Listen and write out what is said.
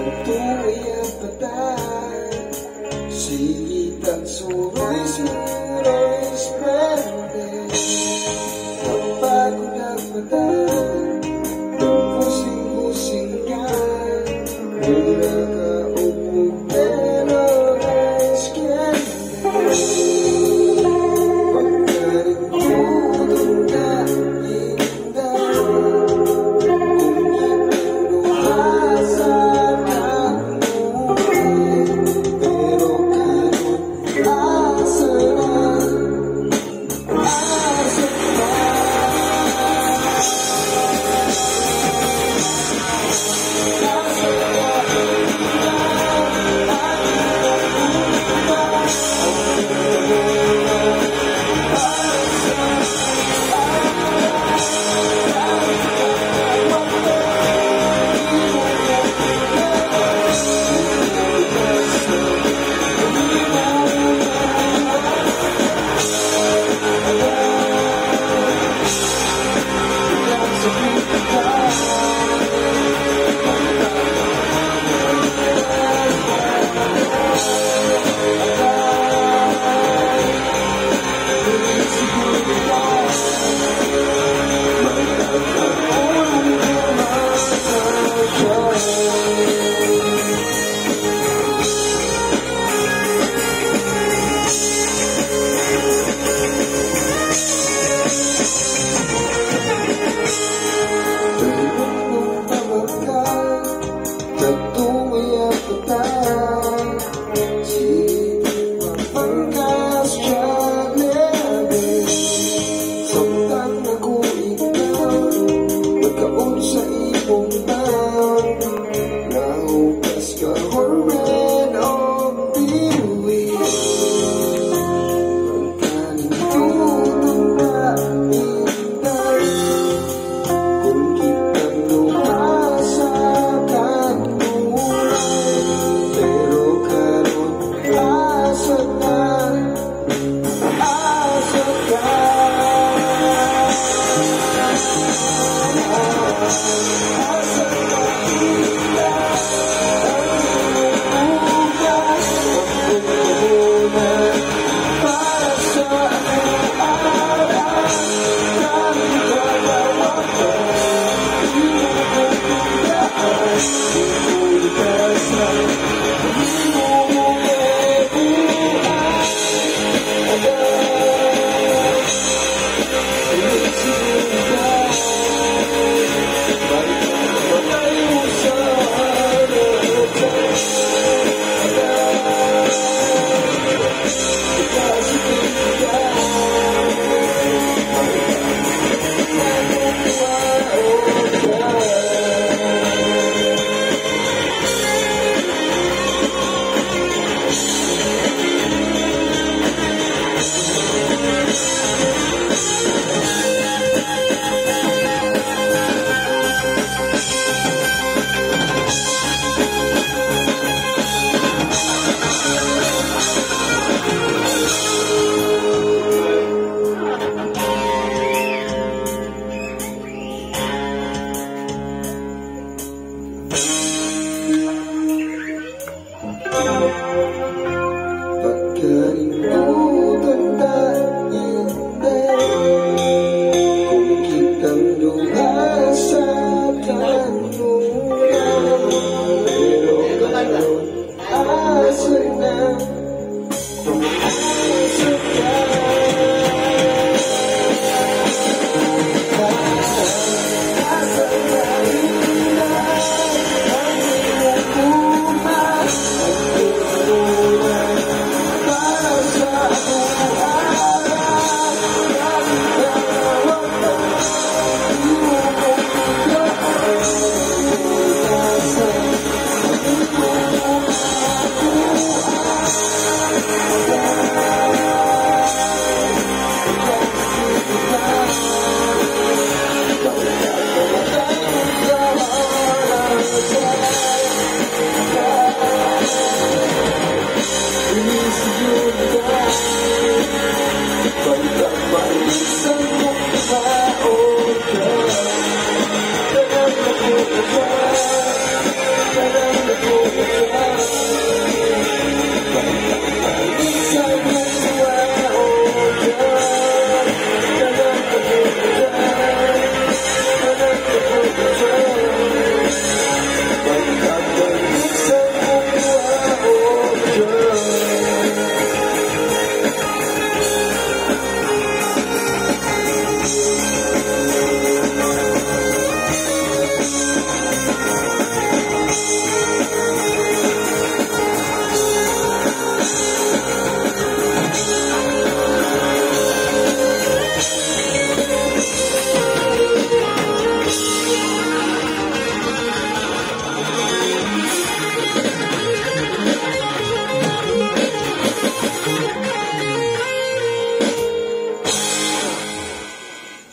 Tentu ia pedang Sikit dan suruh sa Pagkain mo Kandung hasrat